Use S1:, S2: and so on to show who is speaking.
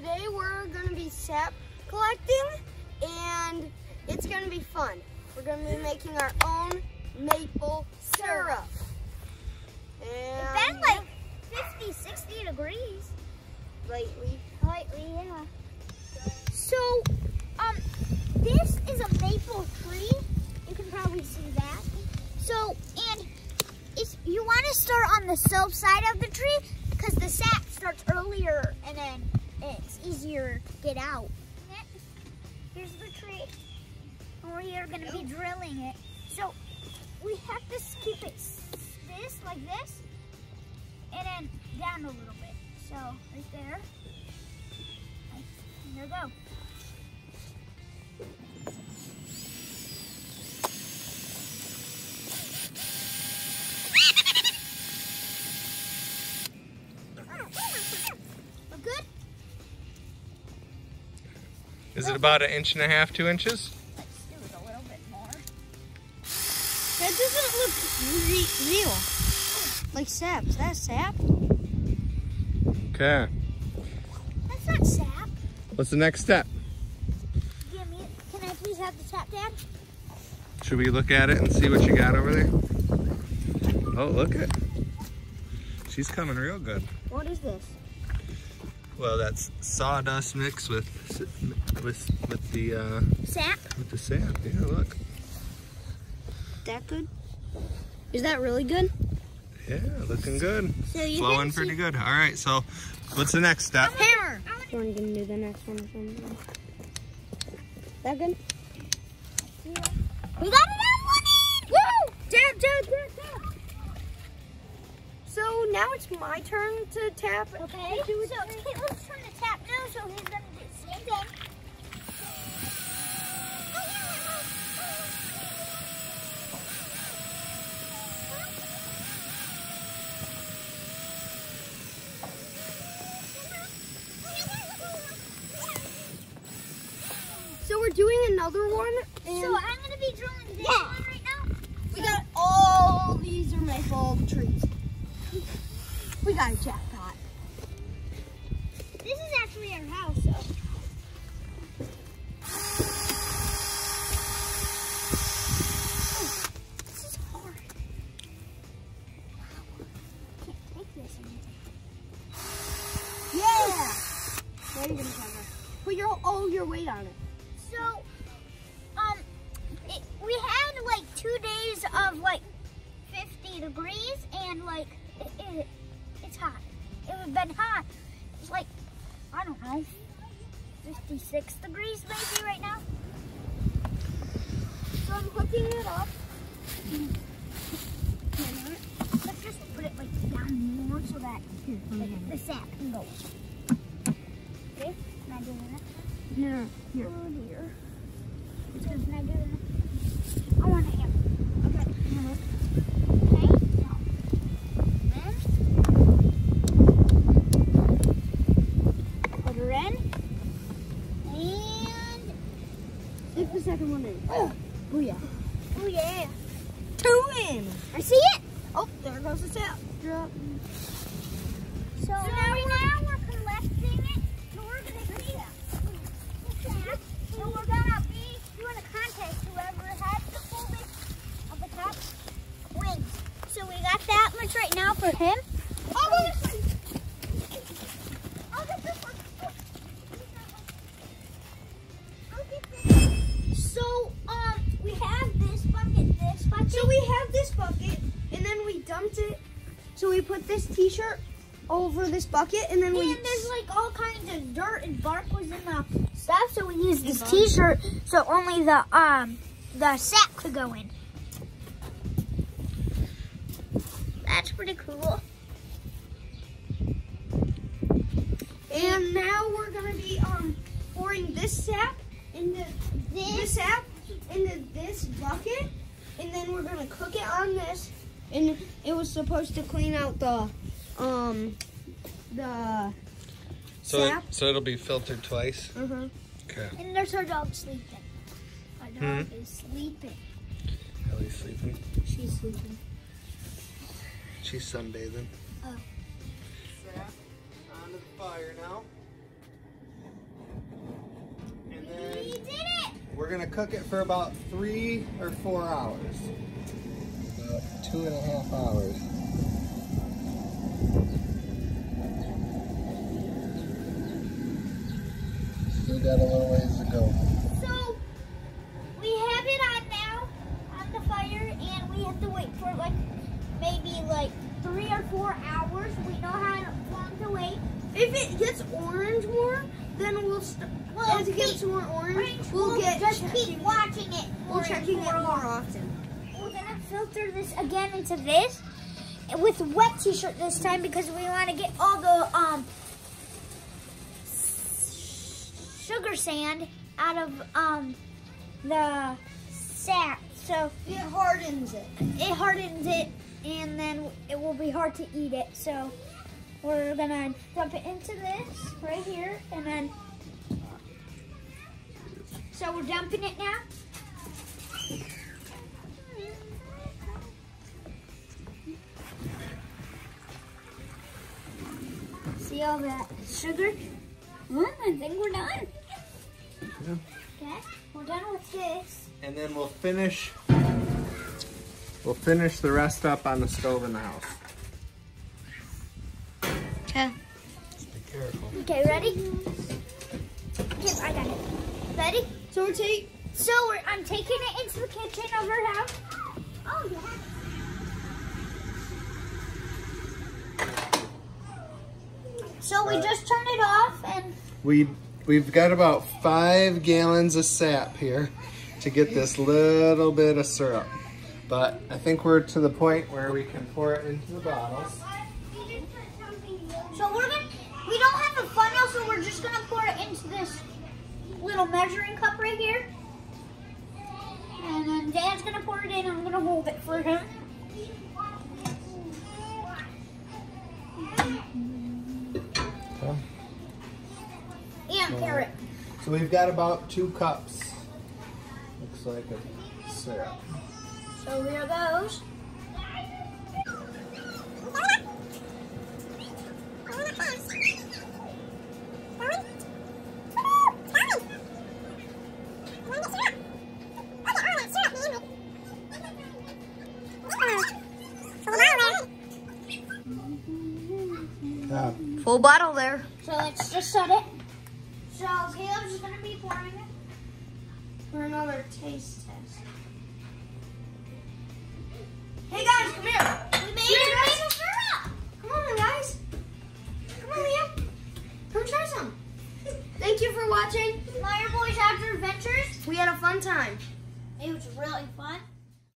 S1: today we're gonna be sap collecting and it's gonna be fun. We're gonna be making our own maple syrup.
S2: It's
S1: And
S2: been like 50, 60 degrees
S1: lately.
S2: lately, yeah. So, um, this is a maple tree. You can probably see that. So, and it's, you want to start on the south side of the tree because the sap starts earlier and then to get out. Here's the tree. And we are going to be drilling it. So, we have to keep it this, like this, and then down a little bit. So, right there. Right, There we go.
S3: Is it about an inch and a half, two inches?
S2: Let's do it a little bit more.
S1: That doesn't look re- real. Like sap. Is that sap?
S3: Okay.
S2: That's not sap.
S3: What's the next step?
S2: Give me. Can I please have the tap, Dad?
S3: Should we look at it and see what you got over there? Oh, look it. She's coming real good.
S1: What is this?
S3: Well, that's sawdust mixed with with with the uh,
S2: Sap?
S3: with the sand. Yeah, look.
S1: That good? Is that really good?
S3: Yeah, looking good.
S2: So you
S3: Flowing
S2: can
S3: pretty good. All right, so what's the next step?
S1: Hammer. You want to do the next one or something? That good?
S2: We got it on one end! Woo!
S1: Tap, tap, tap, tap. So now it's my turn to tap.
S2: Okay, so Caitlin's trying to tap now, so he's gonna do the same thing.
S1: So we're doing another one. And
S2: So I'm gonna be drilling this
S1: Yeah.
S2: one right now.
S1: we got all these are maple trees. We got a jackpot.
S2: This is actually our house, so. This is hard. Can't take this anymore.
S1: Yeah. Now you're gonna cover. Put your all your weight on it.
S2: So, it, we had like two days of like 50 degrees and like it, it, it's hot. It would been hot. It's like, I don't know, 56 degrees maybe right now.
S1: So I'm hooking it up.
S2: Let's just put it like down more so that the, the sap can go. Okay, am I doing it?
S1: Here.
S2: Oh dear. Can I do that? I want a hammer. Okay, hammer. Okay, now. Then. Put her in. And.
S1: The second one in. Oh, yeah.
S2: Oh yeah.
S1: Two in.
S2: I see it.
S1: Oh, there goes the tap. Drop.
S2: So, now, now we're collecting it. So we're gonna see So we're gonna be doing a contest. Whoever has the fullest of the top wins. So we got that much right now for him.
S1: So
S2: we have this bucket,
S1: and then we dumped it. So we put this T-shirt over this bucket, and then we.
S2: And there's like all kinds of dirt and bark was in the stuff, so we used this T-shirt so only the um the sap could go in. That's pretty cool.
S1: And now we're gonna be um pouring this sap into this sap into this bucket, and then we're gonna cook it on this. And it was supposed to clean out the um the
S3: So,
S1: Sap?
S3: so it'll be filtered twice.
S1: uh huh.
S3: Okay.
S2: And there's our dog sleeping. Our dog
S3: Hmm.
S2: is sleeping.
S3: Ellie's sleeping.
S1: She's sleeping.
S3: She's sunbathing.
S2: Oh.
S3: Sap onto the fire now. Gonna cook it for about three or four hours. About two and a half hours. Still got a little ways to go.
S2: So we have it on now on the fire, and we have to wait for like maybe like three or four hours. We know how long to wait.
S1: If it gets orange more, then we'll st-
S2: Well,
S1: as it gets
S2: keep-
S1: more orange,
S2: Orange,
S1: we'll,
S2: we'll
S1: get
S2: just
S1: checking-
S2: keep watching it.
S1: We'll
S2: for
S1: checking it
S2: more
S1: often.
S2: We're gonna filter this again into this with wet t-shirt this time because we want to get all the um sugar sand out of um the sap. So
S1: It hardens it.
S2: it hardens it and then it will be hard to eat it. So we're gonna dump it into this right here and then so we're dumping it now. See all that sugar? Mm, I think we're done.
S3: Yeah.
S2: Okay, we're done with this.
S3: And then we'll finish we'll finish the rest up on the stove in the house.
S2: Okay.
S3: Just be careful.
S2: Okay, ready? Okay, I got it. Ready?
S1: So we're taking.
S2: So we're, I'm taking it into the kitchen of our house. Oh, yeah. So we
S3: Right.
S2: just turn it off and
S3: We we've got about five gallons of sap here to get this little bit of syrup. But I think we're to the point where we can pour it into the bottles.
S2: so we're gonna we don't have a funnel, so we're just gonna pour it into this little measuring cup right here. And then Dad's gonna pour it in. I'm gonna hold it for him.
S3: Okay.
S2: And carrot.
S3: So we've got about two cups. Looks like a syrup.
S2: So here goes.
S3: Yeah.
S1: Full bottle there.
S2: So let's just set it. So Caleb's just gonna be pouring it.
S1: For another taste test.